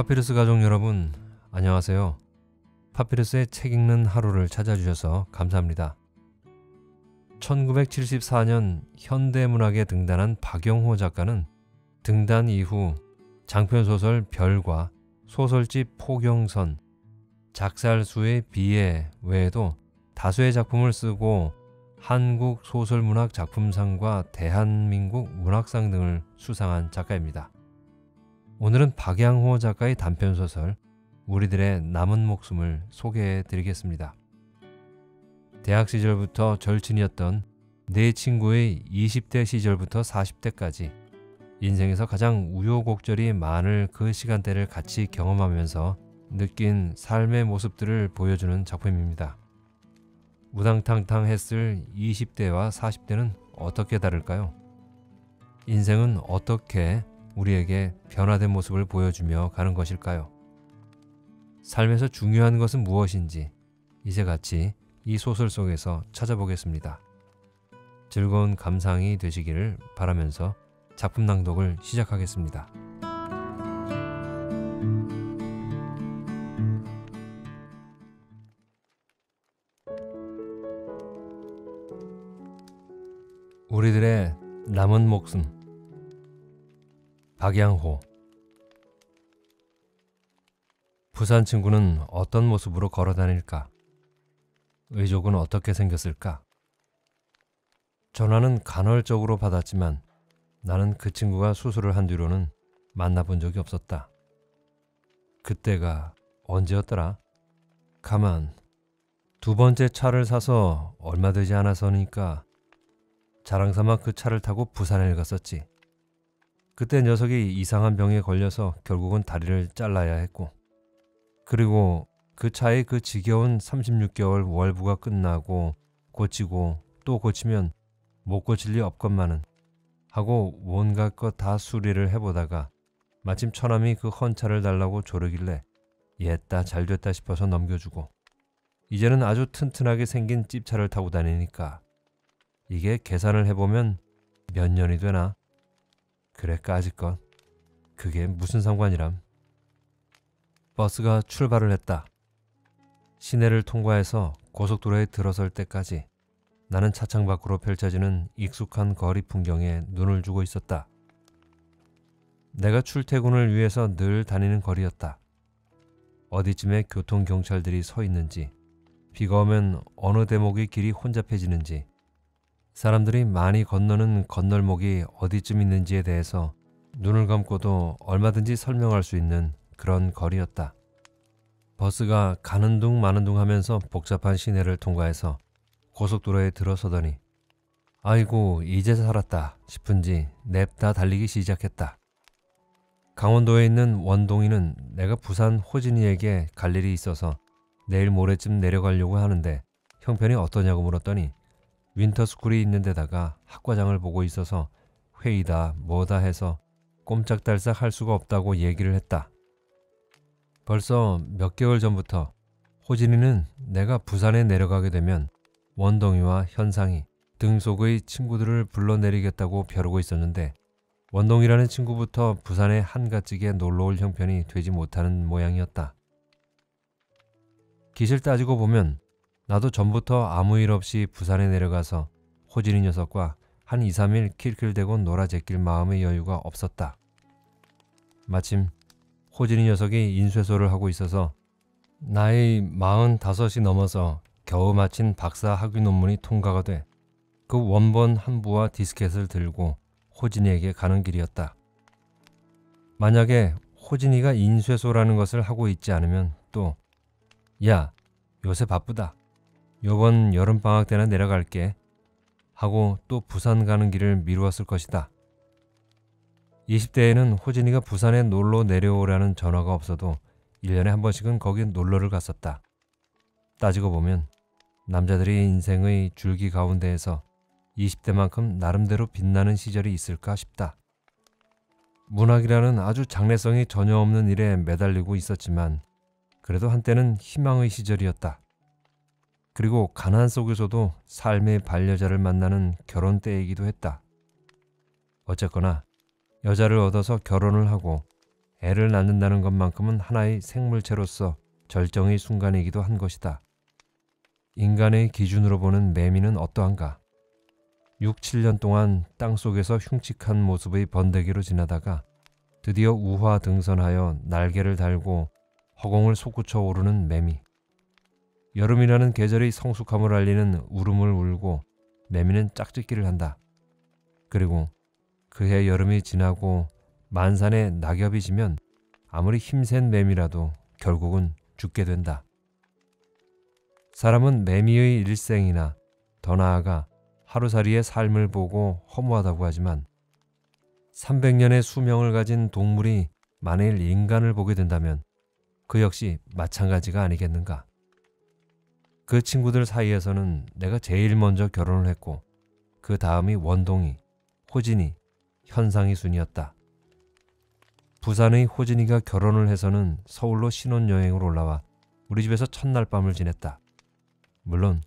파피루스 가족 여러분, 안녕하세요. 파피루스의 책 읽는 하루를 찾아주셔서 감사합니다. 1974년 현대문학에 등단한 박영호 작가는 등단 이후 장편소설 별과 소설집 포경선, 작살수의 비애 외에도 다수의 작품을 쓰고 한국 소설문학 작품상과 대한민국 문학상 등을 수상한 작가입니다. 오늘은 박양호 작가의 단편 소설 우리들의 남은 목숨을 소개해 드리겠습니다. 대학 시절부터 절친이었던 내 친구의 20대 시절부터 40대까지 인생에서 가장 우여곡절이 많을 그 시간대를 같이 경험하면서 느낀 삶의 모습들을 보여주는 작품입니다. 우당탕탕 했을 20대와 40대는 어떻게 다를까요? 인생은 어떻게 우리에게 변화된 모습을 보여주며 가는 것일까요? 삶에서 중요한 것은 무엇인지 이제 같이 이 소설 속에서 찾아보겠습니다. 즐거운 감상이 되시기를 바라면서 작품 낭독을 시작하겠습니다. 우리들의 남은 목숨 박양호 부산 친구는 어떤 모습으로 걸어 다닐까? 의족은 어떻게 생겼을까? 전화는 간헐적으로 받았지만 나는 그 친구가 수술을 한 뒤로는 만나본 적이 없었다. 그때가 언제였더라? 가만, 두 번째 차를 사서 얼마 되지 않아서니까 자랑삼아 그 차를 타고 부산에 갔었지. 그때 녀석이 이상한 병에 걸려서 결국은 다리를 잘라야 했고 그리고 그 차의 그 지겨운 36개월 월부가 끝나고 고치고 또 고치면 못 고칠 리 없건만은 하고 온갖 것 다 수리를 해보다가 마침 처남이 그 헌차를 달라고 조르길래 옛다 잘됐다 싶어서 넘겨주고 이제는 아주 튼튼하게 생긴 찝차를 타고 다니니까 이게 계산을 해보면 몇 년이 되나? 그래 까짓것 그게 무슨 상관이람. 버스가 출발을 했다. 시내를 통과해서 고속도로에 들어설 때까지 나는 차창 밖으로 펼쳐지는 익숙한 거리 풍경에 눈을 주고 있었다. 내가 출퇴근을 위해서 늘 다니는 거리였다. 어디쯤에 교통경찰들이 서 있는지, 비가 오면 어느 대목의 길이 혼잡해지는지, 사람들이 많이 건너는 건널목이 어디쯤 있는지에 대해서 눈을 감고도 얼마든지 설명할 수 있는 그런 거리였다. 버스가 가는 둥 마는 둥 하면서 복잡한 시내를 통과해서 고속도로에 들어서더니 아이고 이제 살았다 싶은지 냅다 달리기 시작했다. 강원도에 있는 원동이는 내가 부산 호진이에게 갈 일이 있어서 내일 모레쯤 내려가려고 하는데 형편이 어떠냐고 물었더니 윈터스쿨이 있는 데다가 학과장을 보고 있어서 회의다 뭐다 해서 꼼짝달싹 할 수가 없다고 얘기를 했다. 벌써 몇 개월 전부터 호진이는 내가 부산에 내려가게 되면 원동이와 현상이 등속의 친구들을 불러내리겠다고 벼르고 있었는데 원동이라는 친구부터 부산에 한가지게 놀러올 형편이 되지 못하는 모양이었다. 기실 따지고 보면 나도 전부터 아무 일 없이 부산에 내려가서 호진이 녀석과 한 2, 3일 킬킬대고 놀아 제낄 마음의 여유가 없었다. 마침 호진이 녀석이 인쇄소를 하고 있어서 나이 45이 넘어서 겨우 마친 박사 학위 논문이 통과가 돼 그 원본 한 부와 디스켓을 들고 호진이에게 가는 길이었다. 만약에 호진이가 인쇄소라는 것을 하고 있지 않으면 또 야, 요새 바쁘다. 요번 여름방학 때나 내려갈게. 하고 또 부산 가는 길을 미루었을 것이다. 20대에는 호진이가 부산에 놀러 내려오라는 전화가 없어도 1년에 한 번씩은 거기 놀러를 갔었다. 따지고 보면 남자들의 인생의 줄기 가운데에서 20대만큼 나름대로 빛나는 시절이 있을까 싶다. 문학이라는 아주 장래성이 전혀 없는 일에 매달리고 있었지만 그래도 한때는 희망의 시절이었다. 그리고 가난 속에서도 삶의 반려자를 만나는 결혼 때이기도 했다. 어쨌거나 여자를 얻어서 결혼을 하고 애를 낳는다는 것만큼은 하나의 생물체로서 절정의 순간이기도 한 것이다. 인간의 기준으로 보는 매미는 어떠한가? 6, 7년 동안 땅 속에서 흉측한 모습의 번데기로 지나다가 드디어 우화 등선하여 날개를 달고 허공을 솟구쳐 오르는 매미. 여름이라는 계절의 성숙함을 알리는 울음을 울고 매미는 짝짓기를 한다. 그리고 그해 여름이 지나고 만산에 낙엽이 지면 아무리 힘센 매미라도 결국은 죽게 된다. 사람은 매미의 일생이나 더 나아가 하루살이의 삶을 보고 허무하다고 하지만 300년의 수명을 가진 동물이 만일 인간을 보게 된다면 그 역시 마찬가지가 아니겠는가. 그 친구들 사이에서는 내가 제일 먼저 결혼을 했고 그 다음이 원동이, 호진이, 현상이 순이었다. 부산의 호진이가 결혼을 해서는 서울로 신혼여행을 올라와 우리 집에서 첫날 밤을 지냈다. 물론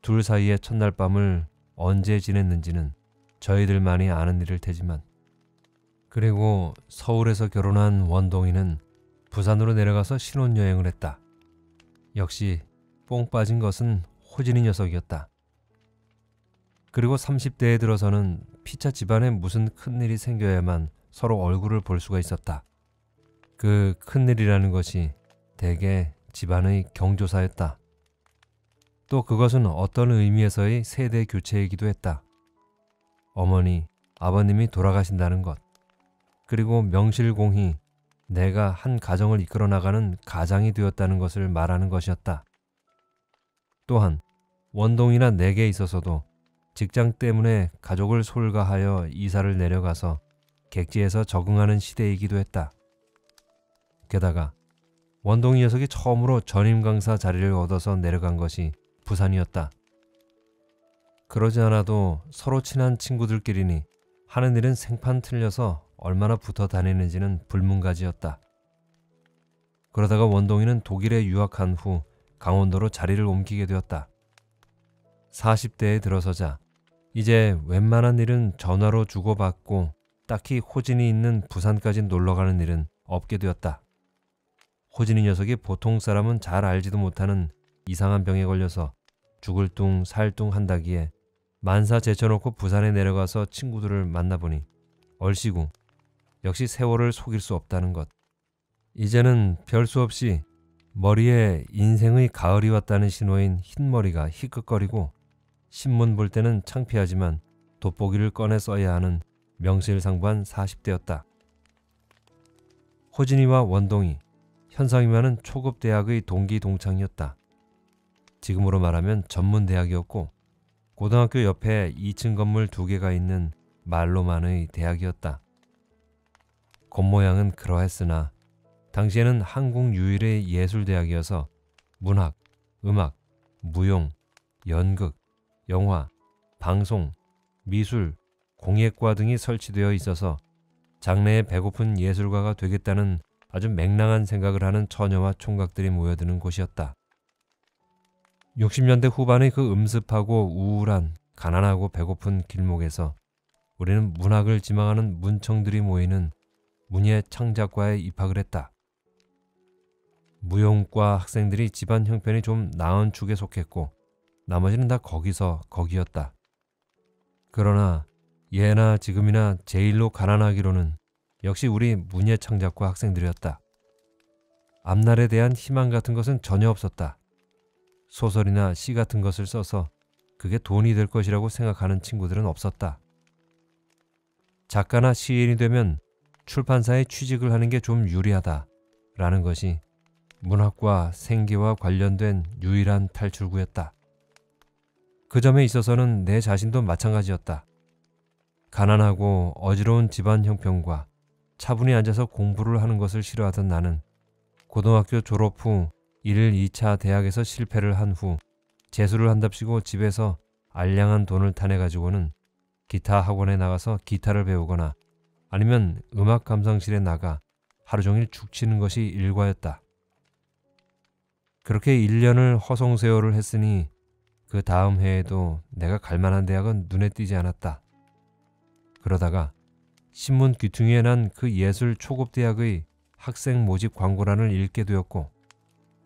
둘 사이의 첫날 밤을 언제 지냈는지는 저희들만이 아는 일일 테지만 그리고 서울에서 결혼한 원동이는 부산으로 내려가서 신혼여행을 했다. 역시 뽕 빠진 것은 호진이 녀석이었다. 그리고 30대에 들어서는 피차 집안에 무슨 큰일이 생겨야만 서로 얼굴을 볼 수가 있었다. 그 큰일이라는 것이 대개 집안의 경조사였다. 또 그것은 어떤 의미에서의 세대 교체이기도 했다. 어머니, 아버님이 돌아가신다는 것, 그리고 명실공히 내가 한 가정을 이끌어 나가는 가장이 되었다는 것을 말하는 것이었다. 또한 원동이나 내게 있어서도 직장 때문에 가족을 솔가하여 이사를 내려가서 객지에서 적응하는 시대이기도 했다. 게다가 원동이 녀석이 처음으로 전임 강사 자리를 얻어서 내려간 것이 부산이었다. 그러지 않아도 서로 친한 친구들끼리니 하는 일은 생판 틀려서 얼마나 붙어 다니는지는 불문가지였다. 그러다가 원동이는 독일에 유학한 후 강원도로 자리를 옮기게 되었다. 40대에 들어서자 이제 웬만한 일은 전화로 주고받고 딱히 호진이 있는 부산까지 놀러가는 일은 없게 되었다. 호진이 녀석이 보통 사람은 잘 알지도 못하는 이상한 병에 걸려서 죽을 둥 살둥 한다기에 만사 제쳐놓고 부산에 내려가서 친구들을 만나보니 얼씨구 역시 세월을 속일 수 없다는 것. 이제는 별 수 없이 머리에 인생의 가을이 왔다는 신호인 흰머리가 희끗거리고 신문 볼 때는 창피하지만 돋보기를 꺼내 써야 하는 명실상부한 40대였다. 호진이와 원동이 현상이만은 초급 대학의 동기 동창이었다. 지금으로 말하면 전문 대학이었고 고등학교 옆에 2층 건물 두 개가 있는 말로만의 대학이었다. 겉모양은 그러했으나 당시에는 한국 유일의 예술대학이어서 문학, 음악, 무용, 연극, 영화, 방송, 미술, 공예과 등이 설치되어 있어서 장래에 배고픈 예술가가 되겠다는 아주 맹랑한 생각을 하는 처녀와 총각들이 모여드는 곳이었다. 60년대 후반의 그 음습하고 우울한 가난하고 배고픈 길목에서 우리는 문학을 지망하는 문청들이 모이는 문예 창작과에 입학을 했다. 무용과 학생들이 집안 형편이 좀 나은 축에 속했고 나머지는 다 거기서 거기였다. 그러나 예나 지금이나 제일로 가난하기로는 역시 우리 문예창작과 학생들이었다. 앞날에 대한 희망 같은 것은 전혀 없었다. 소설이나 시 같은 것을 써서 그게 돈이 될 것이라고 생각하는 친구들은 없었다. 작가나 시인이 되면 출판사에 취직을 하는 게 좀 유리하다. 라는 것이 문학과 생계와 관련된 유일한 탈출구였다. 그 점에 있어서는 내 자신도 마찬가지였다. 가난하고 어지러운 집안 형편과 차분히 앉아서 공부를 하는 것을 싫어하던 나는 고등학교 졸업 후 1, 2차 대학에서 실패를 한 후 재수를 한답시고 집에서 알량한 돈을 타내 가지고는 기타 학원에 나가서 기타를 배우거나 아니면 음악 감상실에 나가 하루 종일 죽치는 것이 일과였다. 그렇게 1년을 허송세월을 했으니 그 다음 해에도 내가 갈 만한 대학은 눈에 띄지 않았다. 그러다가 신문 귀퉁이에 난 그 예술 초급 대학의 학생 모집 광고란을 읽게 되었고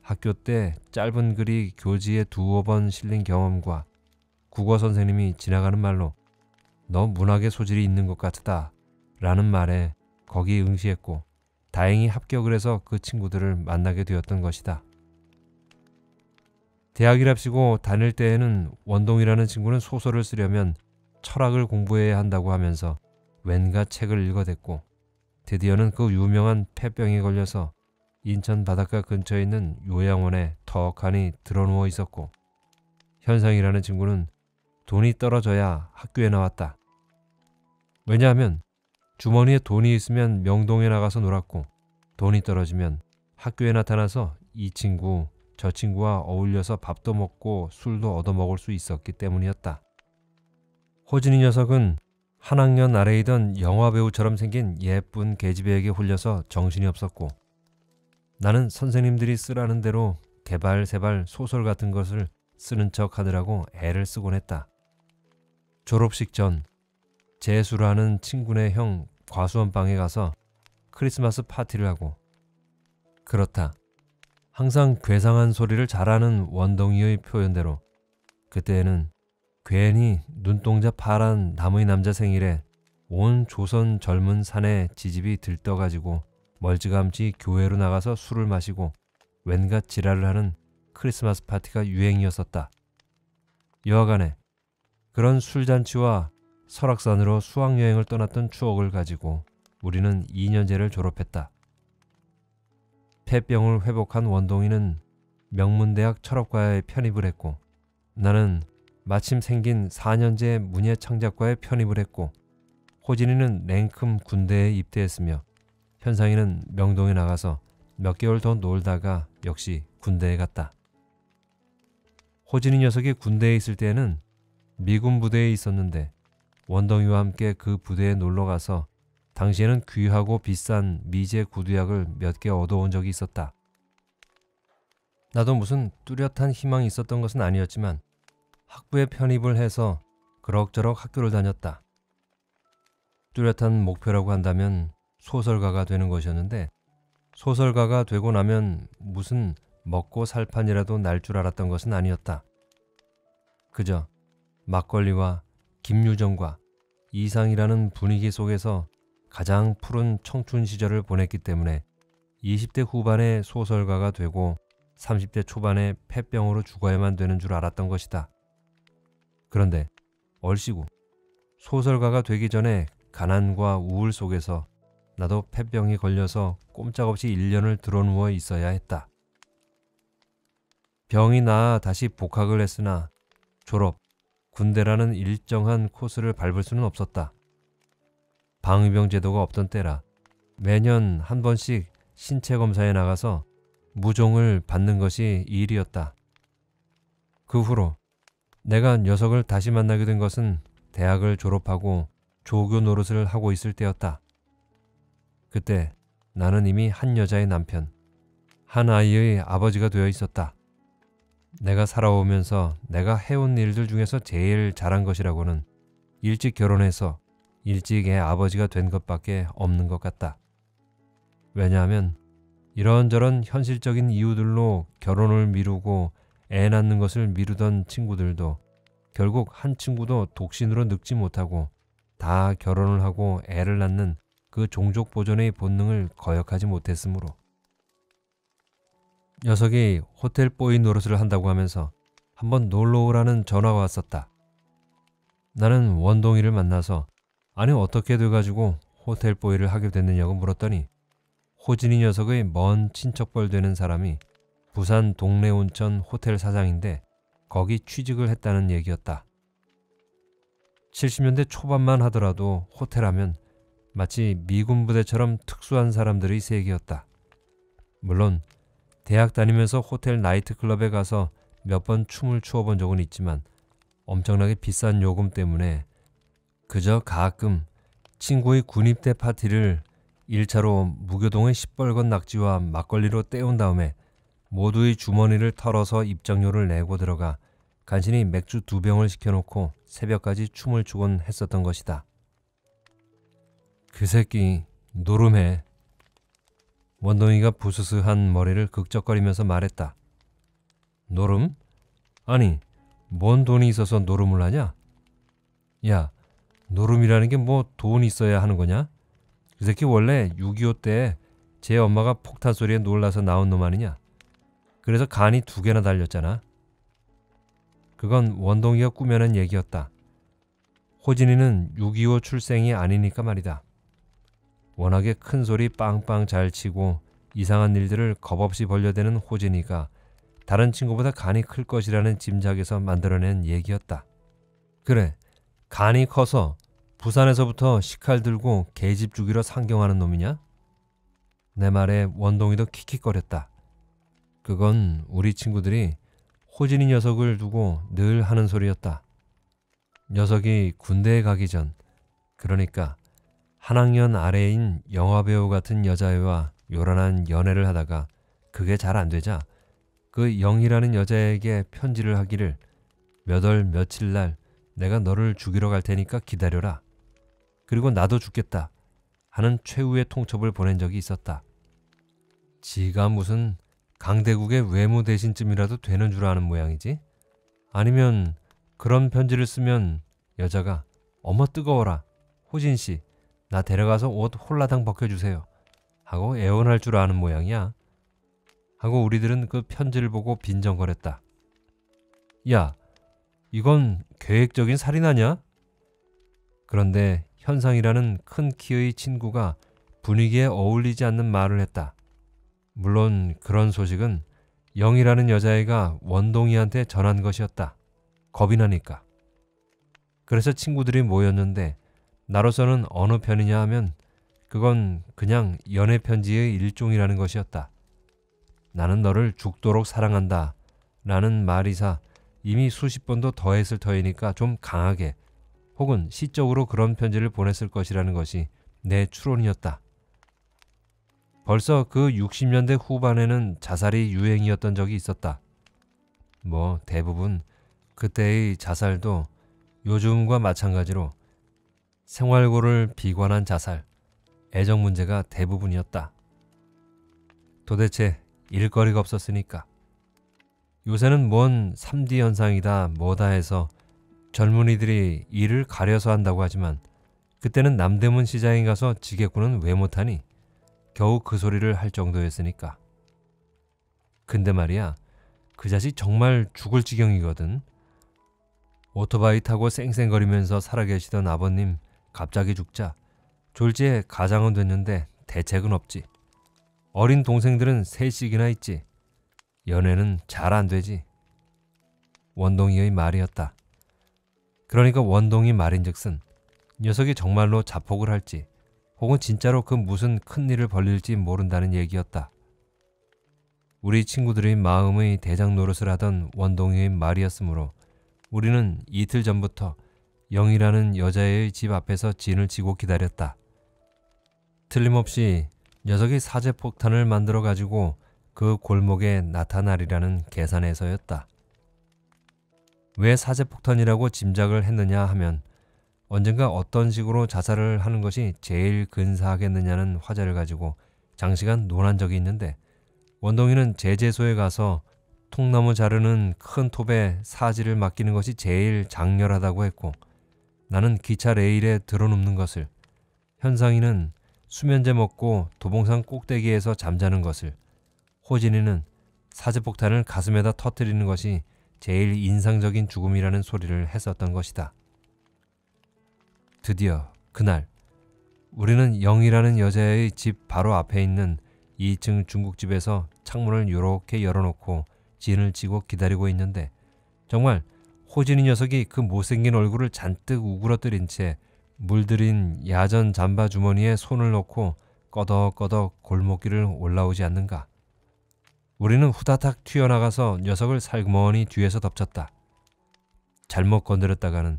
학교 때 짧은 글이 교지에 두어 번 실린 경험과 국어 선생님이 지나가는 말로 너 문학의 소질이 있는 것 같다 라는 말에 거기에 응시했고 다행히 합격을 해서 그 친구들을 만나게 되었던 것이다. 대학이랍시고 다닐 때에는 원동이라는 친구는 소설을 쓰려면 철학을 공부해야 한다고 하면서 왠가 책을 읽어댔고 드디어는 그 유명한 폐병에 걸려서 인천 바닷가 근처에 있는 요양원에 턱하니 드러누워 있었고 현상이라는 친구는 돈이 떨어져야 학교에 나왔다. 왜냐하면 주머니에 돈이 있으면 명동에 나가서 놀았고 돈이 떨어지면 학교에 나타나서 이 친구 저 친구와 어울려서 밥도 먹고 술도 얻어먹을 수 있었기 때문이었다. 호진이 녀석은 한 학년 아래이던 영화배우처럼 생긴 예쁜 계집애에게 홀려서 정신이 없었고 나는 선생님들이 쓰라는 대로 개발세발 소설 같은 것을 쓰는 척 하느라고 애를 쓰곤 했다. 졸업식 전 재수라는 친구네 형 과수원 방에 가서 크리스마스 파티를 하고 그렇다. 항상 괴상한 소리를 잘하는 원동이의 표현대로 그때에는 괜히 눈동자 파란 나무의 남자 생일에 온 조선 젊은 산에 지집이 들떠가지고 멀찌감치 교회로 나가서 술을 마시고 왠가 지랄을 하는 크리스마스 파티가 유행이었었다. 여하간에 그런 술잔치와 설악산으로 수학여행을 떠났던 추억을 가지고 우리는 2년제를 졸업했다. 폐병을 회복한 원동이는 명문대학 철학과에 편입을 했고 나는 마침 생긴 4년제 문예창작과에 편입을 했고 호진이는 냉큼 군대에 입대했으며 현상이는 명동에 나가서 몇 개월 더 놀다가 역시 군대에 갔다. 호진이 녀석이 군대에 있을 때에는 미군 부대에 있었는데 원동이와 함께 그 부대에 놀러 가서 당시에는 귀하고 비싼 미제 구두약을 몇 개 얻어온 적이 있었다. 나도 무슨 뚜렷한 희망이 있었던 것은 아니었지만 학부에 편입을 해서 그럭저럭 학교를 다녔다. 뚜렷한 목표라고 한다면 소설가가 되는 것이었는데 소설가가 되고 나면 무슨 먹고 살 판이라도 날 줄 알았던 것은 아니었다. 그저 막걸리와 김유정과 이상이라는 분위기 속에서 가장 푸른 청춘 시절을 보냈기 때문에 20대 후반에 소설가가 되고 30대 초반에 폐병으로 죽어야만 되는 줄 알았던 것이다. 그런데 얼씨구 소설가가 되기 전에 가난과 우울 속에서 나도 폐병이 걸려서 꼼짝없이 1년을 드러누워 있어야 했다. 병이 나아 다시 복학을 했으나 졸업, 군대라는 일정한 코스를 밟을 수는 없었다. 방위병 제도가 없던 때라 매년 한 번씩 신체 검사에 나가서 무종을 받는 것이 일이었다. 그 후로 내가 녀석을 다시 만나게 된 것은 대학을 졸업하고 조교 노릇을 하고 있을 때였다. 그때 나는 이미 한 여자의 남편, 한 아이의 아버지가 되어 있었다. 내가 살아오면서 내가 해온 일들 중에서 제일 잘한 것이라고는 일찍 결혼해서 일찍 애 아버지가 된 것밖에 없는 것 같다. 왜냐하면 이런저런 현실적인 이유들로 결혼을 미루고 애 낳는 것을 미루던 친구들도 결국 한 친구도 독신으로 늙지 못하고 다 결혼을 하고 애를 낳는 그 종족 보존의 본능을 거역하지 못했으므로 녀석이 호텔 보이 노릇을 한다고 하면서 한번 놀러 오라는 전화가 왔었다. 나는 원동이를 만나서 아니 어떻게 돼가지고 호텔 보이를 하게 됐느냐고 물었더니 호진이 녀석의 먼 친척벌 되는 사람이 부산 동래 온천 호텔 사장인데 거기 취직을 했다는 얘기였다. 70년대 초반만 하더라도 호텔 하면 마치 미군 부대처럼 특수한 사람들의 세계였다. 물론 대학 다니면서 호텔 나이트클럽에 가서 몇 번 춤을 추어본 적은 있지만 엄청나게 비싼 요금 때문에 그저 가끔 친구의 군입대 파티를 1차로 무교동의 시뻘건 낙지와 막걸리로 때운 다음에 모두의 주머니를 털어서 입장료를 내고 들어가 간신히 맥주 두 병을 시켜놓고 새벽까지 춤을 추곤 했었던 것이다. 그 새끼 노름해 원동이가 부스스한 머리를 극적거리면서 말했다. 노름? 아니, 뭔 돈이 있어서 노름을 하냐? 야, 노름이라는 게 뭐 돈 있어야 하는 거냐? 그 새끼 원래 6.25 때 제 엄마가 폭탄 소리에 놀라서 나온 놈 아니냐? 그래서 간이 두 개나 달렸잖아. 그건 원동이가 꾸며낸 얘기였다. 호진이는 6.25 출생이 아니니까 말이다. 워낙에 큰 소리 빵빵 잘 치고 이상한 일들을 겁없이 벌려대는 호진이가 다른 친구보다 간이 클 것이라는 짐작에서 만들어낸 얘기였다. 그래, 간이 커서 부산에서부터 식칼 들고 계집 주기로 상경하는 놈이냐? 내 말에 원동이도 킥킥거렸다. 그건 우리 친구들이 호진이 녀석을 두고 늘 하는 소리였다. 녀석이 군대에 가기 전, 그러니까 한 학년 아래인 영화배우 같은 여자애와 요란한 연애를 하다가 그게 잘 안 되자 그 영이라는 여자에게 편지를 하기를 몇 월 며칠 날 내가 너를 죽이러 갈 테니까 기다려라. 그리고 나도 죽겠다. 하는 최후의 통첩을 보낸 적이 있었다. 지가 무슨 강대국의 외무 대신쯤이라도 되는 줄 아는 모양이지? 아니면 그런 편지를 쓰면 여자가 어머 뜨거워라. 호진 씨, 나 데려가서 옷 홀라당 벗겨주세요. 하고 애원할 줄 아는 모양이야. 하고 우리들은 그 편지를 보고 빈정거렸다. 야, 이건 계획적인 살인 아냐? 그런데 현상이라는 큰 키의 친구가 분위기에 어울리지 않는 말을 했다. 물론 그런 소식은 영이라는 여자애가 원동이한테 전한 것이었다. 겁이 나니까. 그래서 친구들이 모였는데 나로서는 어느 편이냐 하면 그건 그냥 연애 편지의 일종이라는 것이었다. 나는 너를 죽도록 사랑한다. 라는 말이사 이미 수십 번도 더했을 터이니까 좀 강하게 혹은 시적으로 그런 편지를 보냈을 것이라는 것이 내 추론이었다. 벌써 그 60년대 후반에는 자살이 유행이었던 적이 있었다. 뭐 대부분 그때의 자살도 요즘과 마찬가지로 생활고를 비관한 자살, 애정 문제가 대부분이었다. 도대체 일거리가 없었으니까. 요새는 뭔 3D 현상이다 뭐다 해서 젊은이들이 일을 가려서 한다고 하지만 그때는 남대문 시장에 가서 지게꾼은 왜 못하니? 겨우 그 소리를 할 정도였으니까. 근데 말이야, 그 자식 정말 죽을 지경이거든. 오토바이 타고 쌩쌩거리면서 살아계시던 아버님 갑자기 죽자 졸지에 가장은 됐는데 대책은 없지. 어린 동생들은 셋씩이나 있지. 연애는 잘 안 되지. 원동이의 말이었다. 그러니까 원동이 말인즉슨 녀석이 정말로 자폭을 할지 혹은 진짜로 그 무슨 큰 일을 벌릴지 모른다는 얘기였다. 우리 친구들의 마음의 대장 노릇을 하던 원동이의 말이었으므로 우리는 이틀 전부터 영이라는 여자의 집 앞에서 진을 치고 기다렸다. 틀림없이 녀석이 사제폭탄을 만들어 가지고 그 골목에 나타나리라는 계산에서였다. 왜 사제폭탄이라고 짐작을 했느냐 하면 언젠가 어떤 식으로 자살을 하는 것이 제일 근사하겠느냐는 화제를 가지고 장시간 논한 적이 있는데 원동이는 제재소에 가서 통나무 자르는 큰 톱에 사지를 맡기는 것이 제일 장렬하다고 했고 나는 기차 레일에 들어눕는 것을 현상이는 수면제 먹고 도봉산 꼭대기에서 잠자는 것을 호진이는 사제폭탄을 가슴에다 터뜨리는 것이 제일 인상적인 죽음이라는 소리를 했었던 것이다. 드디어 그날 우리는 영이라는 여자의 집 바로 앞에 있는 2층 중국집에서 창문을 요렇게 열어놓고 진을 치고 기다리고 있는데 정말 호진이 녀석이 그 못생긴 얼굴을 잔뜩 우그러뜨린 채 물들인 야전 잠바 주머니에 손을 넣고 꺼덕꺼덕 골목길을 올라오지 않는가. 우리는 후다닥 튀어나가서 녀석을 살그머니 뒤에서 덮쳤다. 잘못 건드렸다가는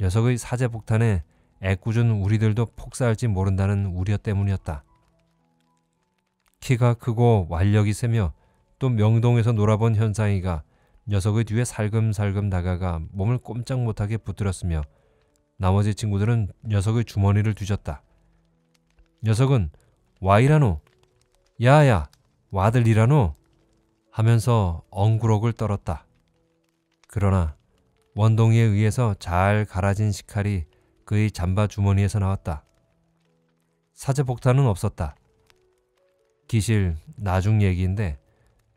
녀석의 사제폭탄에 애꿎은 우리들도 폭사할지 모른다는 우려 때문이었다. 키가 크고 완력이 세며 또 명동에서 놀아본 현상이가 녀석의 뒤에 살금살금 다가가 몸을 꼼짝 못하게 붙들었으며 나머지 친구들은 녀석의 주머니를 뒤졌다. 녀석은 와이라노 야야 와들리라노 하면서 엉구럭을 떨었다. 그러나 원동이에 의해서 잘 갈아진 식칼이 그의 잠바 주머니에서 나왔다. 사제폭탄은 없었다. 기실 나중 얘기인데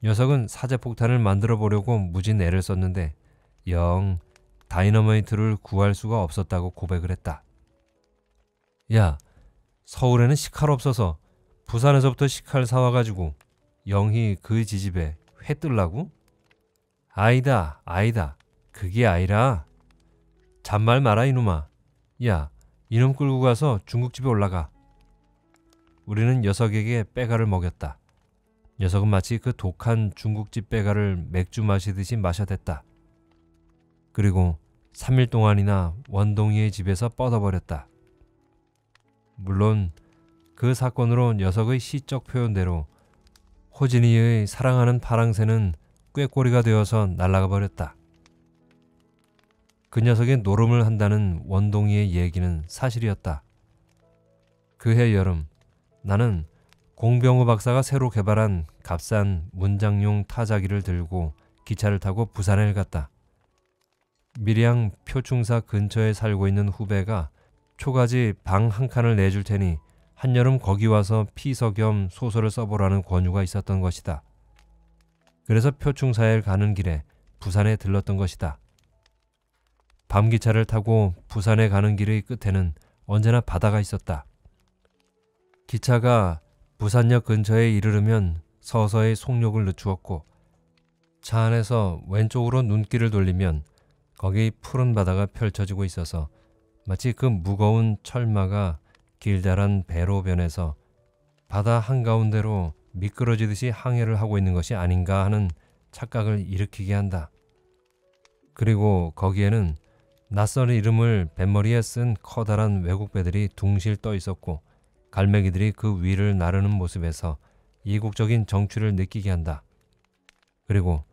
녀석은 사제폭탄을 만들어 보려고 무진 애를 썼는데 영 다이너마이트를 구할 수가 없었다고 고백을 했다. 야, 서울에는 식칼 없어서 부산에서부터 식칼 사와가지고 영희 그 지집에 회 뜰라고? 아이다, 아이다. 그게 아니라. 잔말 마라 이놈아. 야, 이놈 끌고 가서 중국집에 올라가. 우리는 녀석에게 빼가를 먹였다. 녀석은 마치 그 독한 중국집 빼가를 맥주 마시듯이 마셔댔다. 그리고 3일 동안이나 원동이의 집에서 뻗어버렸다. 물론 그 사건으로 녀석의 시적 표현대로 호진이의 사랑하는 파랑새는 꾀꼬리가 되어서 날아가 버렸다. 그 녀석의 노름을 한다는 원동이의 얘기는 사실이었다. 그해 여름 나는 공병호 박사가 새로 개발한 값싼 문장용 타자기를 들고 기차를 타고 부산에 갔다. 밀양 표충사 근처에 살고 있는 후배가 초가지 방 한 칸을 내줄 테니 한여름 거기 와서 피서 겸 소설을 써보라는 권유가 있었던 것이다. 그래서 표충사에 가는 길에 부산에 들렀던 것이다. 밤기차를 타고 부산에 가는 길의 끝에는 언제나 바다가 있었다. 기차가 부산역 근처에 이르르면 서서히 속력을 늦추었고 차 안에서 왼쪽으로 눈길을 돌리면 거기 푸른 바다가 펼쳐지고 있어서 마치 그 무거운 철마가 길다란 배로 변해서 바다 한가운데로 미끄러지듯이 항해를 하고 있는 것이 아닌가 하는 착각을 일으키게 한다. 그리고 거기에는 낯선 이름을 뱃머리에 쓴 커다란 외국 배들이 둥실 떠 있었고 갈매기들이 그 위를 나르는 모습에서 이국적인 정취를 느끼게 한다. 그리고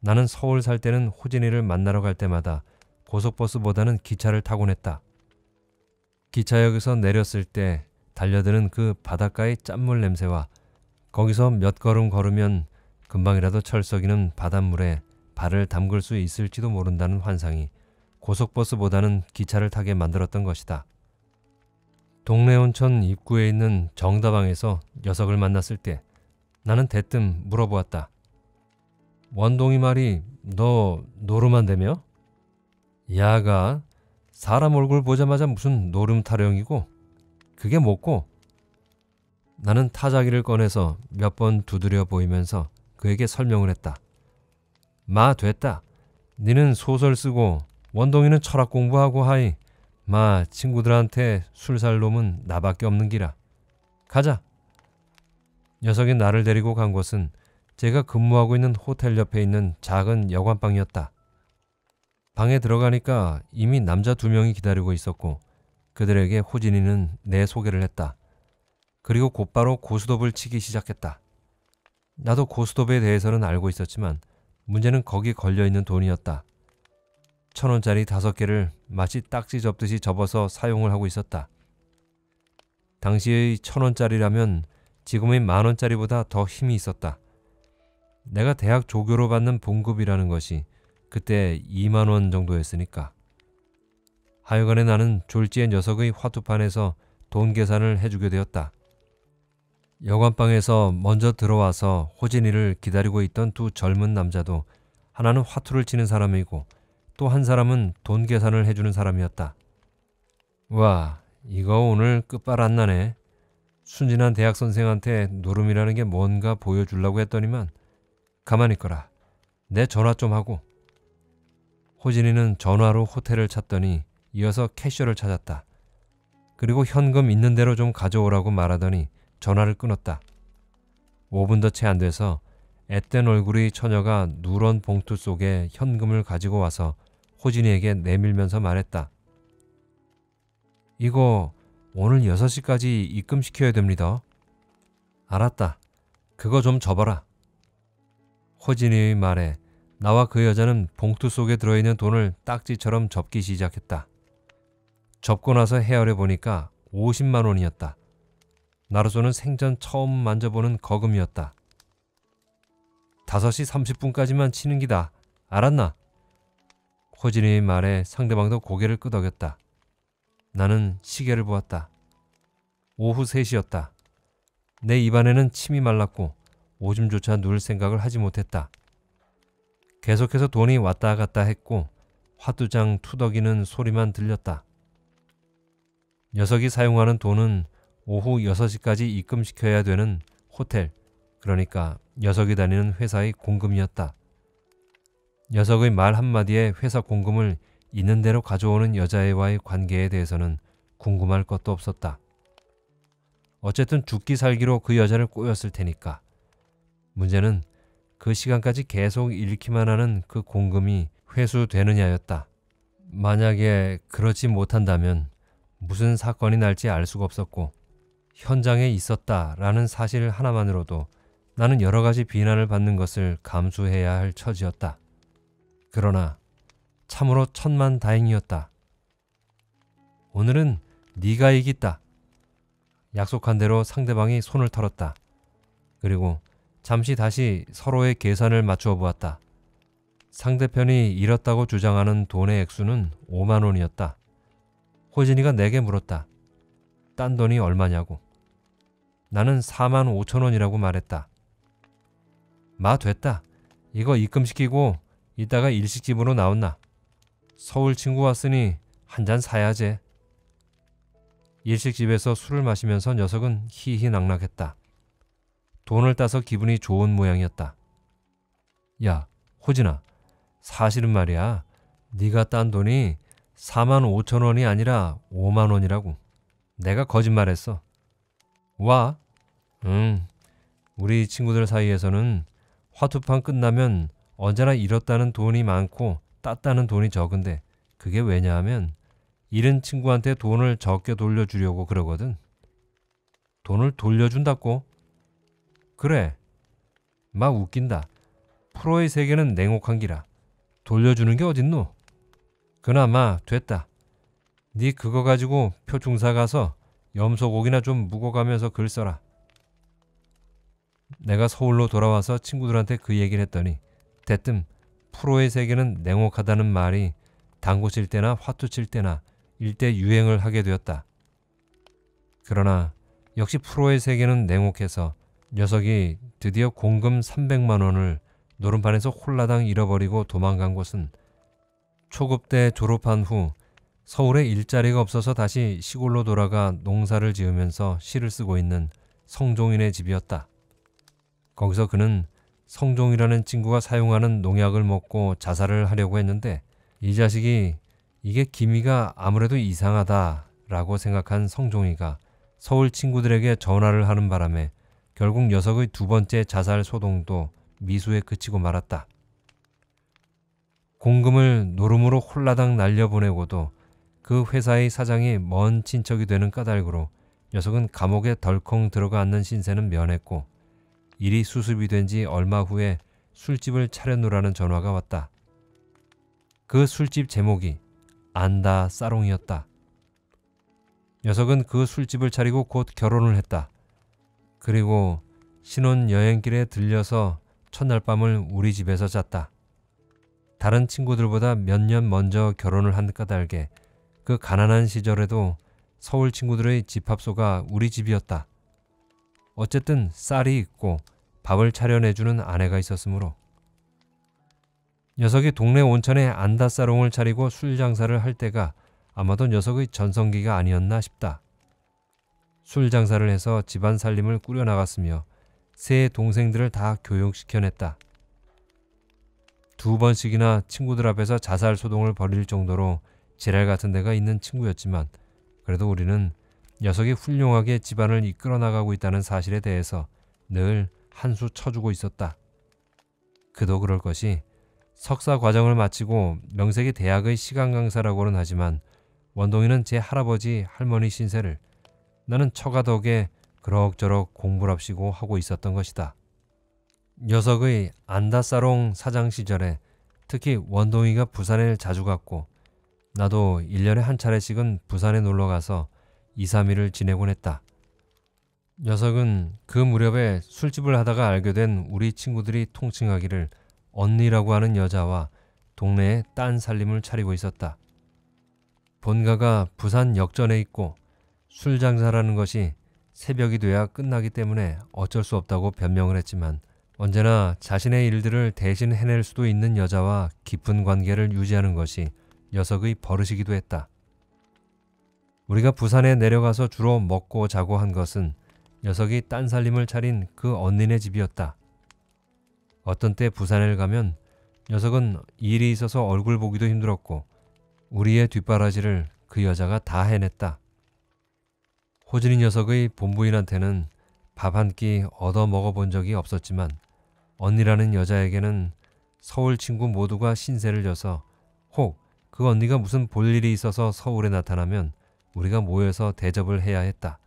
나는 서울 살 때는 호진이를 만나러 갈 때마다 고속버스보다는 기차를 타곤 했다. 기차역에서 내렸을 때 달려드는 그 바닷가의 짠물 냄새와 거기서 몇 걸음 걸으면 금방이라도 철썩이는 바닷물에 발을 담글 수 있을지도 모른다는 환상이 고속버스보다는 기차를 타게 만들었던 것이다. 동네 온천 입구에 있는 정다방에서 녀석을 만났을 때 나는 대뜸 물어보았다. 원동이 말이 너 노름한다며? 야가 사람 얼굴 보자마자 무슨 노름 타령이고 그게 뭐고? 나는 타자기를 꺼내서 몇 번 두드려 보이면서 그에게 설명을 했다. 마 됐다. 니는 소설 쓰고 원동이는 철학 공부하고 하이. 마 친구들한테 술 살 놈은 나밖에 없는 기라. 가자. 녀석이 나를 데리고 간 곳은 제가 근무하고 있는 호텔 옆에 있는 작은 여관방이었다. 방에 들어가니까 이미 남자 두 명이 기다리고 있었고 그들에게 호진이는 내 소개를 했다. 그리고 곧바로 고스톱을 치기 시작했다. 나도 고스톱에 대해서는 알고 있었지만 문제는 거기 걸려있는 돈이었다. 천 원짜리 다섯 개를 마치 딱지 접듯이 접어서 사용을 하고 있었다. 당시의 천 원짜리라면 지금의 만 원짜리보다 더 힘이 있었다. 내가 대학 조교로 받는 봉급이라는 것이 그때 2만 원 정도였으니까. 하여간에 나는 졸지의 녀석의 화투판에서 돈 계산을 해주게 되었다. 여관방에서 먼저 들어와서 호진이를 기다리고 있던 두 젊은 남자도 하나는 화투를 치는 사람이고 또 한 사람은 돈 계산을 해주는 사람이었다. 와, 이거 오늘 끝발 안 나네. 순진한 대학 선생한테 노름이라는 게 뭔가 보여주려고 했더니만 가만히 있거라. 내 전화 좀 하고. 호진이는 전화로 호텔을 찾더니 이어서 캐셔를 찾았다. 그리고 현금 있는 대로 좀 가져오라고 말하더니 전화를 끊었다. 5분도 채 안 돼서 앳된 얼굴의 처녀가 누런 봉투 속에 현금을 가지고 와서 호진이에게 내밀면서 말했다. 이거 오늘 6시까지 입금시켜야 됩니다. 알았다. 그거 좀 접어라. 호진이의 말에 나와 그 여자는 봉투 속에 들어있는 돈을 딱지처럼 접기 시작했다. 접고 나서 헤아려 보니까 50만 원이었다. 나로서는 생전 처음 만져보는 거금이었다. 5시 30분까지만 치는 기다. 알았나? 호진이의 말에 상대방도 고개를 끄덕였다. 나는 시계를 보았다. 오후 3시였다. 내 입안에는 침이 말랐고 오줌조차 누를 생각을 하지 못했다. 계속해서 돈이 왔다 갔다 했고 화두장 투덕이는 소리만 들렸다. 녀석이 사용하는 돈은 오후 6시까지 입금시켜야 되는 호텔, 그러니까 녀석이 다니는 회사의 공금이었다. 녀석의 말 한마디에 회사 공금을 있는 대로 가져오는 여자애와의 관계에 대해서는 궁금할 것도 없었다. 어쨌든 죽기 살기로 그 여자를 꼬였을 테니까. 문제는 그 시간까지 계속 잃기만 하는 그 공금이 회수되느냐였다. 만약에 그렇지 못한다면 무슨 사건이 날지 알 수가 없었고 현장에 있었다라는 사실 하나만으로도 나는 여러 가지 비난을 받는 것을 감수해야 할 처지였다. 그러나 참으로 천만 다행이었다. 오늘은 네가 이겼다. 약속한 대로 상대방이 손을 털었다. 그리고 잠시 다시 서로의 계산을 맞추어 보았다. 상대편이 잃었다고 주장하는 돈의 액수는 5만 원이었다. 호진이가 내게 물었다. 딴 돈이 얼마냐고. 나는 4만 5천 원이라고 말했다. 마 됐다. 이거 입금시키고 이따가 일식집으로 나온나. 서울 친구 왔으니 한 잔 사야지. 일식집에서 술을 마시면서 녀석은 희희낙낙했다. 돈을 따서 기분이 좋은 모양이었다. 야, 호진아. 사실은 말이야. 네가 딴 돈이 4만 5천 원이 아니라 5만 원이라고. 내가 거짓말했어. 와? 응. 우리 친구들 사이에서는 화투판 끝나면 언제나 잃었다는 돈이 많고 땄다는 돈이 적은데 그게 왜냐하면 잃은 친구한테 돈을 적게 돌려주려고 그러거든. 돈을 돌려준다고? 그래. 막 웃긴다. 프로의 세계는 냉혹한 기라. 돌려주는 게 어딨노? 그나마 됐다. 네 그거 가지고 표충사 가서 염소고기나 좀 묵어가면서 글 써라. 내가 서울로 돌아와서 친구들한테 그 얘기를 했더니 대뜸 프로의 세계는 냉혹하다는 말이 당구 칠 때나 화투 칠 때나 일대 유행을 하게 되었다. 그러나 역시 프로의 세계는 냉혹해서 녀석이 드디어 공금 300만 원을 노름판에서 홀라당 잃어버리고 도망간 곳은 초급 때 졸업한 후 서울에 일자리가 없어서 다시 시골로 돌아가 농사를 지으면서 시를 쓰고 있는 성종인의 집이었다. 거기서 그는 성종이라는 친구가 사용하는 농약을 먹고 자살을 하려고 했는데 이 자식이 이게 기미가 아무래도 이상하다라고 생각한 성종이가 서울 친구들에게 전화를 하는 바람에 결국 녀석의 두 번째 자살 소동도 미수에 그치고 말았다. 공금을 노름으로 홀라당 날려보내고도 그 회사의 사장이 먼 친척이 되는 까닭으로 녀석은 감옥에 덜컹 들어가 앉는 신세는 면했고 일이 수습이 된 지 얼마 후에 술집을 차려놓으라는 전화가 왔다. 그 술집 제목이 안다 싸롱이었다. 녀석은 그 술집을 차리고 곧 결혼을 했다. 그리고 신혼 여행길에 들려서 첫날 밤을 우리 집에서 잤다. 다른 친구들보다 몇 년 먼저 결혼을 한 까닭에 그 가난한 시절에도 서울 친구들의 집합소가 우리 집이었다. 어쨌든 쌀이 있고 밥을 차려내주는 아내가 있었으므로 녀석이 동네 온천에 안다사롱을 차리고 술 장사를 할 때가 아마도 녀석의 전성기가 아니었나 싶다. 술 장사를 해서 집안 살림을 꾸려나갔으며 세 동생들을 다 교육시켜냈다. 두 번씩이나 친구들 앞에서 자살 소동을 벌일 정도로 지랄 같은 데가 있는 친구였지만 그래도 우리는 녀석이 훌륭하게 집안을 이끌어 나가고 있다는 사실에 대해서 늘 한 수 쳐주고 있었다. 그도 그럴 것이 석사 과정을 마치고 명색이 대학의 시간 강사라고는 하지만 원동이는 제 할아버지 할머니 신세를 나는 처가 덕에 그럭저럭 공부랍시고 하고 있었던 것이다. 녀석의 안다사롱 사장 시절에 특히 원동이가 부산에 자주 갔고 나도 1년에 한 차례씩은 부산에 놀러 가서 2, 3일을 지내곤 했다. 녀석은 그 무렵에 술집을 하다가 알게 된 우리 친구들이 통칭하기를 언니라고 하는 여자와 동네에 딴 살림을 차리고 있었다. 본가가 부산 역전에 있고 술 장사라는 것이 새벽이 돼야 끝나기 때문에 어쩔 수 없다고 변명을 했지만 언제나 자신의 일들을 대신 해낼 수도 있는 여자와 깊은 관계를 유지하는 것이 녀석의 버릇이기도 했다. 우리가 부산에 내려가서 주로 먹고 자고 한 것은 녀석이 딴 살림을 차린 그 언니네 집이었다. 어떤 때 부산에 가면 녀석은 일이 있어서 얼굴 보기도 힘들었고 우리의 뒷바라지를 그 여자가 다 해냈다. 호진이 녀석의 본부인한테는 밥 한 끼 얻어 먹어본 적이 없었지만 언니라는 여자에게는 서울 친구 모두가 신세를 져서 혹 그 언니가 무슨 볼 일이 있어서 서울에 나타나면 우리가 모여서 대접을 해야 했다.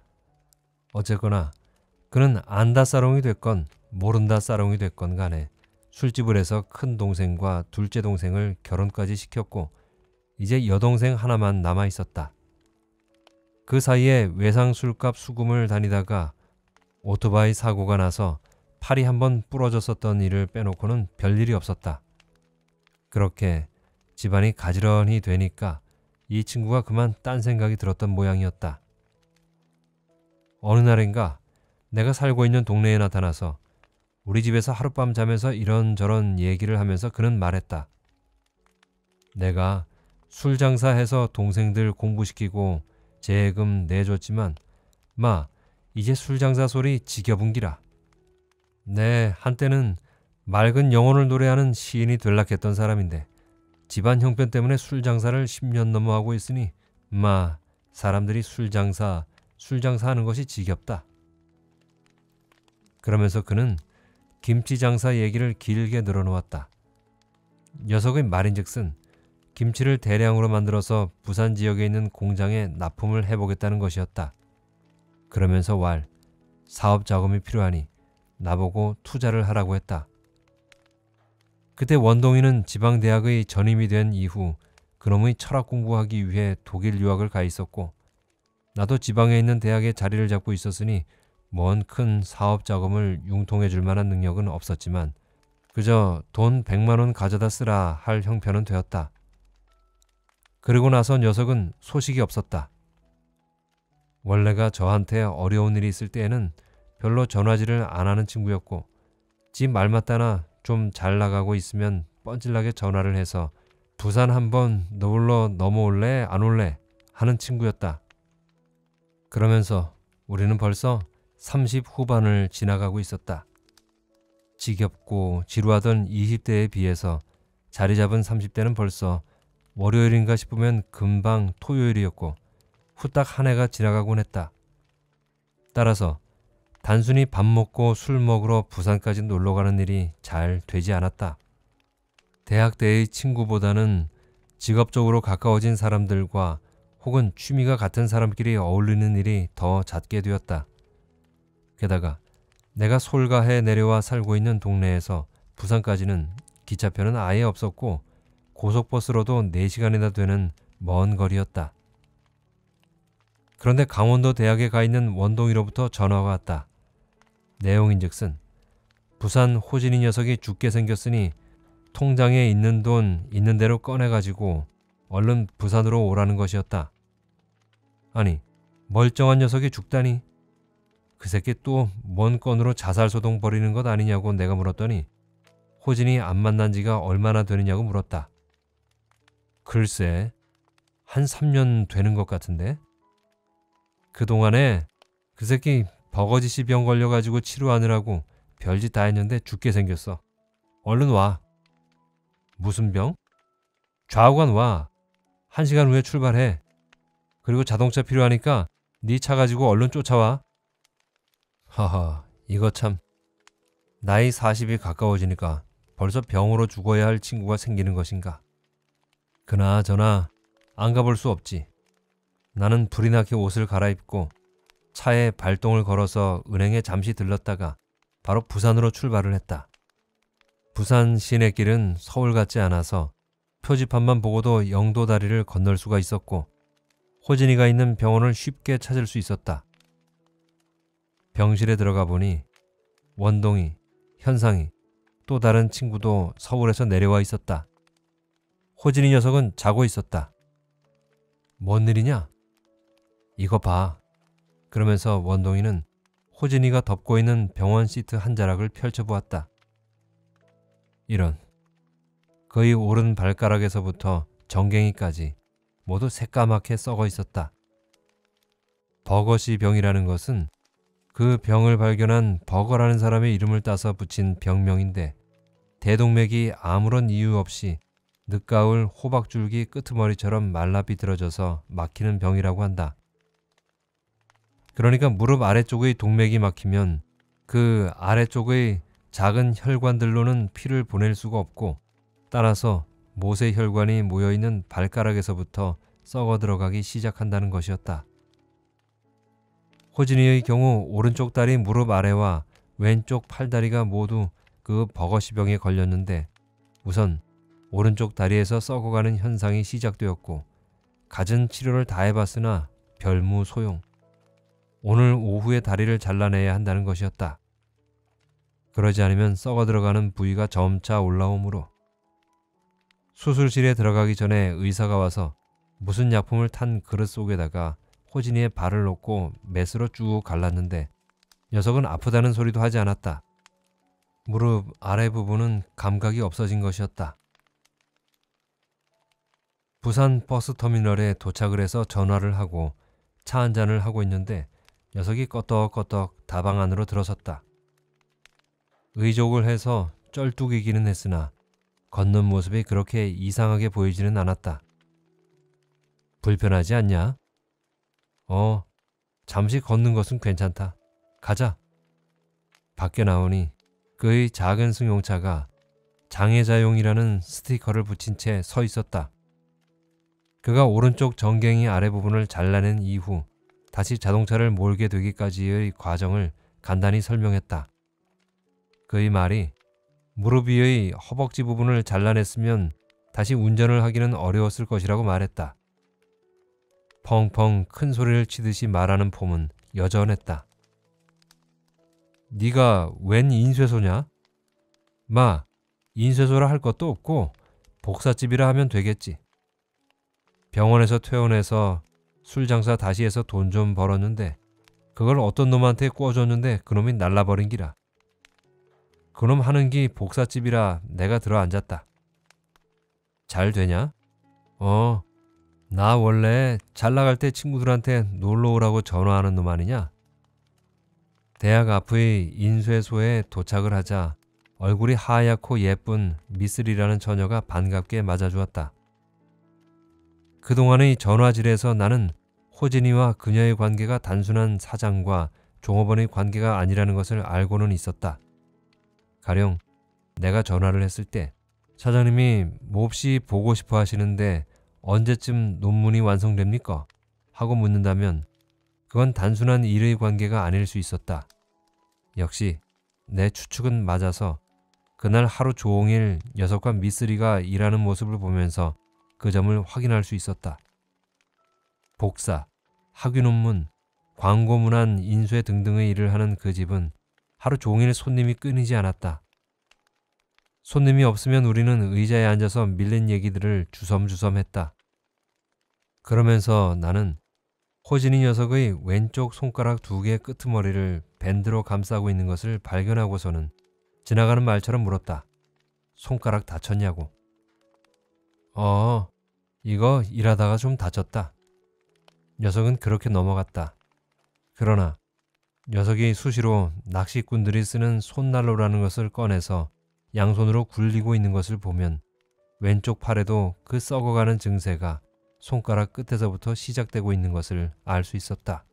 어쨌거나 그는 안다 사롱이 됐건 모른다 사롱이 됐건 간에 술집을 해서 큰 동생과 둘째 동생을 결혼까지 시켰고 이제 여동생 하나만 남아 있었다. 그 사이에 외상 술값 수금을 다니다가 오토바이 사고가 나서 팔이 한번 부러졌었던 일을 빼놓고는 별일이 없었다. 그렇게 집안이 가지런히 되니까 이 친구가 그만 딴 생각이 들었던 모양이었다. 어느 날인가 내가 살고 있는 동네에 나타나서 우리 집에서 하룻밤 자면서 이런저런 얘기를 하면서 그는 말했다. 내가 술 장사해서 동생들 공부시키고 재금 내줬지만 마 이제 술 장사 소리 지겨분기라. 네 한때는 맑은 영혼을 노래하는 시인이 될락했던 사람인데 집안 형편 때문에 술 장사를 10년 넘어 하고 있으니 마 사람들이 술 장사 술 장사하는 것이 지겹다. 그러면서 그는 김치 장사 얘기를 길게 늘어놓았다. 녀석의 말인즉슨 김치를 대량으로 만들어서 부산 지역에 있는 공장에 납품을 해보겠다는 것이었다. 그러면서 왈 사업 자금이 필요하니 나보고 투자를 하라고 했다. 그때 원동이는 지방대학의 전임이 된 이후 그놈의 철학 공부하기 위해 독일 유학을 가 있었고 나도 지방에 있는 대학에 자리를 잡고 있었으니 먼 큰 사업 자금을 융통해 줄 만한 능력은 없었지만 그저 돈 100만 원 가져다 쓰라 할 형편은 되었다. 그리고 나서 녀석은 소식이 없었다. 원래가 저한테 어려운 일이 있을 때에는 별로 전화질을 안 하는 친구였고 집 말맞다나 좀 잘 나가고 있으면 뻔질나게 전화를 해서 부산 한번 너울러 넘어올래 안 올래 하는 친구였다. 그러면서 우리는 벌써 30 후반을 지나가고 있었다. 지겹고 지루하던 20대에 비해서 자리 잡은 30대는 벌써 월요일인가 싶으면 금방 토요일이었고 후딱 한 해가 지나가곤 했다. 따라서 단순히 밥 먹고 술 먹으러 부산까지 놀러 가는 일이 잘 되지 않았다. 대학 때의 친구보다는 직업적으로 가까워진 사람들과 혹은 취미가 같은 사람끼리 어울리는 일이 더 잦게 되었다. 게다가 내가 솔가해 내려와 살고 있는 동네에서 부산까지는 기차표는 아예 없었고 고속버스로도 4시간이나 되는 먼 거리였다. 그런데 강원도 대학에 가 있는 원동이로부터 전화가 왔다. 내용인즉슨 부산 호진이 녀석이 죽게 생겼으니 통장에 있는 돈 있는 대로 꺼내가지고 얼른 부산으로 오라는 것이었다. 아니 멀쩡한 녀석이 죽다니 그 새끼 또뭔 건으로 자살소동 벌이는 것 아니냐고 내가 물었더니 호진이 안 만난 지가 얼마나 되느냐고 물었다. 글쎄 한 3년 되는 것 같은데 그동안에 그 새끼 버거지시 병 걸려가지고 치료하느라고 별짓 다 했는데 죽게 생겼어. 얼른 와. 무슨 병? 좌우간 와. 한 시간 후에 출발해. 그리고 자동차 필요하니까 네 차 가지고 얼른 쫓아와. 하하, 이거 참. 나이 40이 가까워지니까 벌써 병으로 죽어야 할 친구가 생기는 것인가. 그나저나 안 가볼 수 없지. 나는 불이 나게 옷을 갈아입고 차에 발동을 걸어서 은행에 잠시 들렀다가 바로 부산으로 출발을 했다. 부산 시내 길은 서울 같지 않아서 표지판만 보고도 영도 다리를 건널 수가 있었고 호진이가 있는 병원을 쉽게 찾을 수 있었다. 병실에 들어가 보니 원동이, 현상이, 또 다른 친구도 서울에서 내려와 있었다. 호진이 녀석은 자고 있었다. 뭔 일이냐? 이거 봐. 그러면서 원동이는 호진이가 덮고 있는 병원 시트 한 자락을 펼쳐보았다. 이런. 거의 오른 발가락에서부터 정갱이까지 모두 새까맣게 썩어 있었다. 버거시 병이라는 것은 그 병을 발견한 버거라는 사람의 이름을 따서 붙인 병명인데 대동맥이 아무런 이유 없이 늦가을 호박줄기 끄트머리처럼 말라 비틀어져서 막히는 병이라고 한다. 그러니까 무릎 아래쪽의 동맥이 막히면 그 아래쪽의 작은 혈관들로는 피를 보낼 수가 없고 따라서 모세 혈관이 모여있는 발가락에서부터 썩어 들어가기 시작한다는 것이었다. 호진이의 경우 오른쪽 다리 무릎 아래와 왼쪽 팔다리가 모두 그 버거시병에 걸렸는데 우선 오른쪽 다리에서 썩어가는 현상이 시작되었고 갖은 치료를 다 해봤으나 별무 소용. 오늘 오후에 다리를 잘라내야 한다는 것이었다. 그러지 않으면 썩어 들어가는 부위가 점차 올라오므로 수술실에 들어가기 전에 의사가 와서 무슨 약품을 탄 그릇 속에다가 호진이의 발을 놓고 메스로 쭉 갈랐는데 녀석은 아프다는 소리도 하지 않았다. 무릎 아래 부분은 감각이 없어진 것이었다. 부산 버스터미널에 도착을 해서 전화를 하고 차 한잔을 하고 있는데 녀석이 껐덕껐덕 다방 안으로 들어섰다. 의족을 해서 쩔뚝이기는 했으나 걷는 모습이 그렇게 이상하게 보이지는 않았다. 불편하지 않냐? 어, 잠시 걷는 것은 괜찮다. 가자. 밖에 나오니 그의 작은 승용차가 장애자용이라는 스티커를 붙인 채 서 있었다. 그가 오른쪽 정갱이 아래 부분을 잘라낸 이후 다시 자동차를 몰게 되기까지의 과정을 간단히 설명했다. 그의 말이 무릎 위의 허벅지 부분을 잘라냈으면 다시 운전을 하기는 어려웠을 것이라고 말했다. 펑펑 큰 소리를 치듯이 말하는 폼은 여전했다. 네가 웬 인쇄소냐? 마, 인쇄소라 할 것도 없고 복사집이라 하면 되겠지. 병원에서 퇴원해서 술 장사 다시 해서 돈 좀 벌었는데 그걸 어떤 놈한테 꿔줬는데 그놈이 날라버린 기라. 그놈 하는 기 복사집이라 내가 들어 앉았다. 잘 되냐? 어, 나 원래 잘 나갈 때 친구들한테 놀러 오라고 전화하는 놈 아니냐? 대학 앞의 인쇄소에 도착을 하자 얼굴이 하얗고 예쁜 미슬이라는 처녀가 반갑게 맞아주었다. 그동안의 전화질에서 나는 호진이와 그녀의 관계가 단순한 사장과 종업원의 관계가 아니라는 것을 알고는 있었다. 가령 내가 전화를 했을 때 사장님이 몹시 보고 싶어 하시는데 언제쯤 논문이 완성됩니까? 하고 묻는다면 그건 단순한 일의 관계가 아닐 수 있었다. 역시 내 추측은 맞아서 그날 하루 종일 녀석과 미쓰리가 일하는 모습을 보면서 그 점을 확인할 수 있었다. 복사, 학위 논문, 광고 문안 인쇄 등등의 일을 하는 그 집은 하루 종일 손님이 끊이지 않았다. 손님이 없으면 우리는 의자에 앉아서 밀린 얘기들을 주섬주섬 했다. 그러면서 나는 호진이 녀석의 왼쪽 손가락 두 개의 끄트머리를 밴드로 감싸고 있는 것을 발견하고서는 지나가는 말처럼 물었다. 손가락 다쳤냐고. 어, 이거 일하다가 좀 다쳤다. 녀석은 그렇게 넘어갔다. 그러나 녀석이 수시로 낚시꾼들이 쓰는 손난로라는 것을 꺼내서 양손으로 굴리고 있는 것을 보면 왼쪽 팔에도 그 썩어가는 증세가 손가락 끝에서부터 시작되고 있는 것을 알 수 있었다.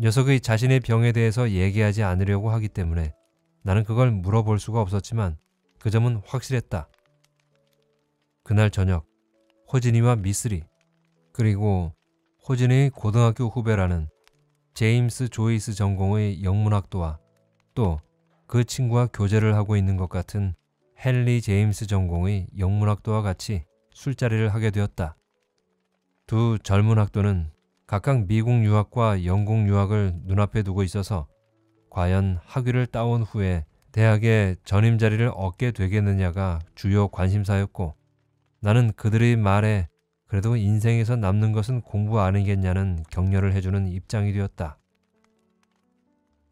녀석의 자신의 병에 대해서 얘기하지 않으려고 하기 때문에 나는 그걸 물어볼 수가 없었지만 그 점은 확실했다. 그날 저녁 호진이와 미쓰리 그리고 호진의 고등학교 후배라는 제임스 조이스 전공의 영문학도와 또 그 친구와 교제를 하고 있는 것 같은 헨리 제임스 전공의 영문학도와 같이 술자리를 하게 되었다. 두 젊은 학도는 각각 미국 유학과 영국 유학을 눈앞에 두고 있어서 과연 학위를 따온 후에 대학에 전임 자리를 얻게 되겠느냐가 주요 관심사였고 나는 그들의 말에 그래도 인생에서 남는 것은 공부 아니겠냐는 격려를 해주는 입장이 되었다.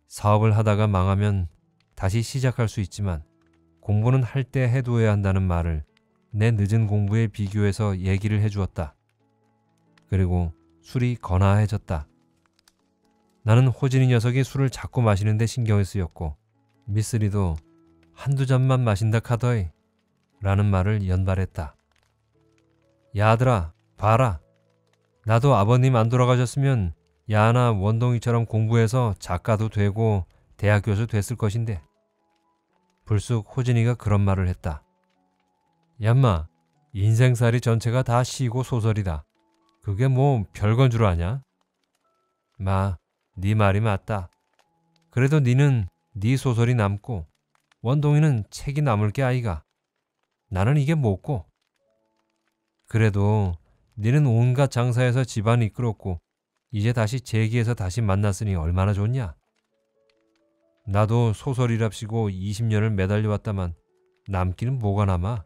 사업을 하다가 망하면 다시 시작할 수 있지만 공부는 할 때 해두어야 한다는 말을 내 늦은 공부에 비교해서 얘기를 해주었다. 그리고 술이 거나해졌다. 나는 호진이 녀석이 술을 자꾸 마시는데 신경이 쓰였고 미쓰리도 한두 잔만 마신다 카더이 라는 말을 연발했다. 야들아 봐라 나도 아버님 안 돌아가셨으면 야나 원동이처럼 공부해서 작가도 되고 대학 교수 됐을 것인데 불쑥 호진이가 그런 말을 했다. 얌마 인생살이 전체가 다 시고 소설이다. 그게 뭐 별건 줄 아냐? 마, 네 말이 맞다. 그래도 니는 네 소설이 남고 원동이는 책이 남을 게 아이가. 나는 이게 뭐고? 그래도 니는 온갖 장사에서 집안 이끌었고 이제 다시 재기해서 다시 만났으니 얼마나 좋냐? 나도 소설이랍시고 20년을 매달려 왔다만 남기는 뭐가 남아?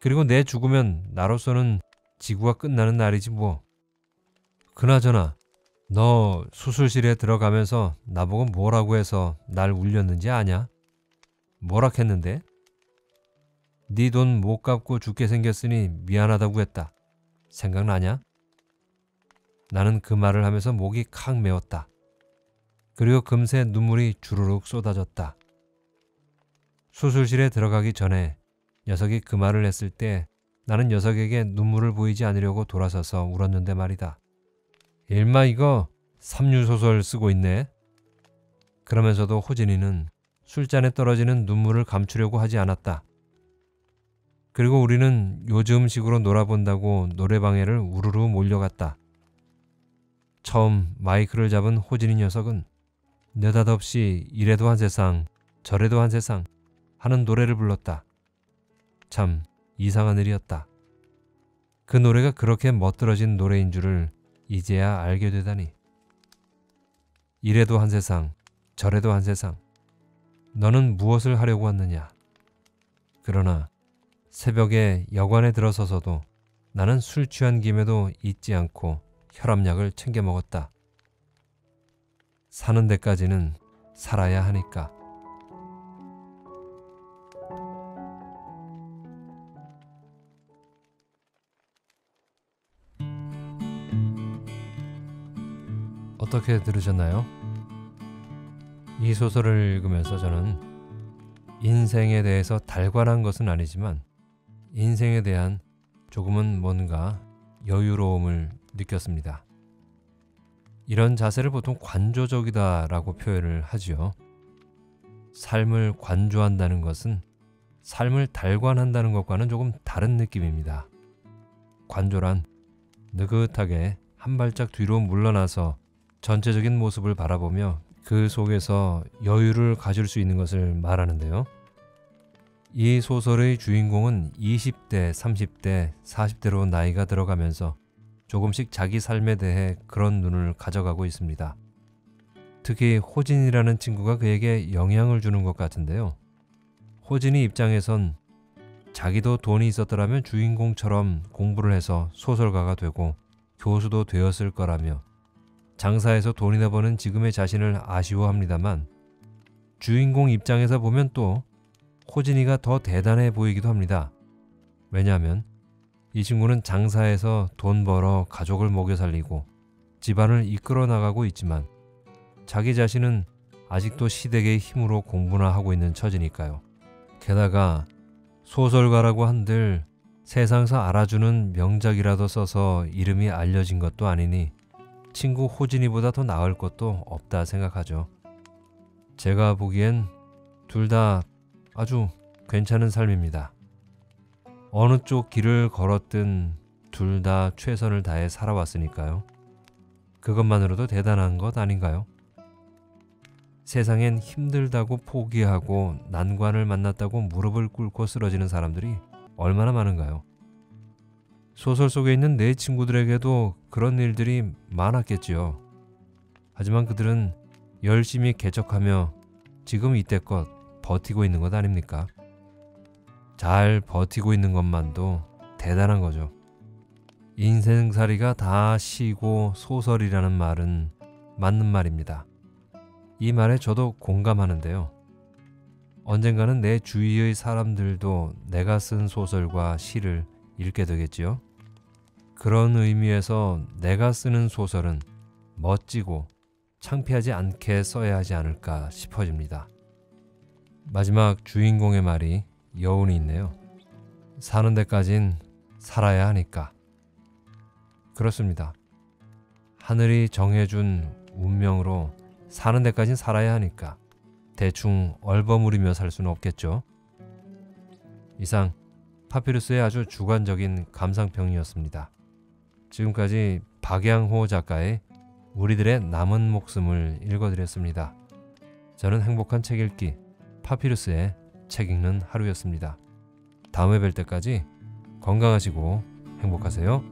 그리고 내 죽으면 나로서는 지구가 끝나는 날이지 뭐. 그나저나 너 수술실에 들어가면서 나보고 뭐라고 해서 날 울렸는지 아냐? 뭐라 했는데? 네 돈 못 갚고 죽게 생겼으니 미안하다고 했다. 생각나냐? 나는 그 말을 하면서 목이 칵 메었다. 그리고 금세 눈물이 주르륵 쏟아졌다. 수술실에 들어가기 전에 녀석이 그 말을 했을 때 나는 녀석에게 눈물을 보이지 않으려고 돌아서서 울었는데 말이다. 일마 이거 삼류소설 쓰고 있네. 그러면서도 호진이는 술잔에 떨어지는 눈물을 감추려고 하지 않았다. 그리고 우리는 요즘식으로 놀아본다고 노래방에를 우르르 몰려갔다. 처음 마이크를 잡은 호진이 녀석은 느닷없이 이래도 한 세상 저래도 한 세상 하는 노래를 불렀다. 참 이상한 일이었다. 그 노래가 그렇게 멋들어진 노래인 줄을 이제야 알게 되다니. 이래도 한 세상, 저래도 한 세상. 너는 무엇을 하려고 왔느냐? 그러나 새벽에 여관에 들어서서도 나는 술 취한 김에도 잊지 않고 혈압약을 챙겨 먹었다. 사는 데까지는 살아야 하니까. 어떻게 들으셨나요? 이 소설을 읽으면서 저는 인생에 대해서 달관한 것은 아니지만 인생에 대한 조금은 뭔가 여유로움을 느꼈습니다. 이런 자세를 보통 관조적이다 라고 표현을 하지요. 삶을 관조한다는 것은 삶을 달관한다는 것과는 조금 다른 느낌입니다. 관조란 느긋하게 한 발짝 뒤로 물러나서 전체적인 모습을 바라보며 그 속에서 여유를 가질 수 있는 것을 말하는데요. 이 소설의 주인공은 20대, 30대, 40대로 나이가 들어가면서 조금씩 자기 삶에 대해 그런 눈을 가져가고 있습니다. 특히 호진이라는 친구가 그에게 영향을 주는 것 같은데요. 호진이 입장에선 자기도 돈이 있었더라면 주인공처럼 공부를 해서 소설가가 되고 교수도 되었을 거라며 장사에서 돈이나 버는 지금의 자신을 아쉬워합니다만 주인공 입장에서 보면 또 호진이가 더 대단해 보이기도 합니다. 왜냐하면 이 친구는 장사에서 돈 벌어 가족을 먹여 살리고 집안을 이끌어 나가고 있지만 자기 자신은 아직도 시댁의 힘으로 공부나 하고 있는 처지니까요. 게다가 소설가라고 한들 세상에서 알아주는 명작이라도 써서 이름이 알려진 것도 아니니 친구 호진이보다 더 나을 것도 없다 생각하죠. 제가 보기엔 둘 다 아주 괜찮은 삶입니다. 어느 쪽 길을 걸었든 둘 다 최선을 다해 살아왔으니까요. 그것만으로도 대단한 것 아닌가요? 세상엔 힘들다고 포기하고 난관을 만났다고 무릎을 꿇고 쓰러지는 사람들이 얼마나 많은가요? 소설 속에 있는 내 친구들에게도 그런 일들이 많았겠지요. 하지만 그들은 열심히 개척하며 지금 이때껏 버티고 있는 것 아닙니까? 잘 버티고 있는 것만도 대단한 거죠. 인생살이가 다 시고 소설이라는 말은 맞는 말입니다. 이 말에 저도 공감하는데요. 언젠가는 내 주위의 사람들도 내가 쓴 소설과 시를 읽게 되겠지요. 그런 의미에서 내가 쓰는 소설은 멋지고 창피하지 않게 써야 하지 않을까 싶어집니다. 마지막 주인공의 말이 여운이 있네요. 사는 데까진 살아야 하니까. 그렇습니다. 하늘이 정해준 운명으로 사는 데까진 살아야 하니까 대충 얼버무리며 살 수는 없겠죠. 이상 파피루스의 아주 주관적인 감상평이었습니다. 지금까지 박양호 작가의 우리들의 남은 목숨을 읽어드렸습니다. 저는 행복한 책 읽기 파피루스의 책 읽는 하루였습니다. 다음에 뵐 때까지 건강하시고 행복하세요.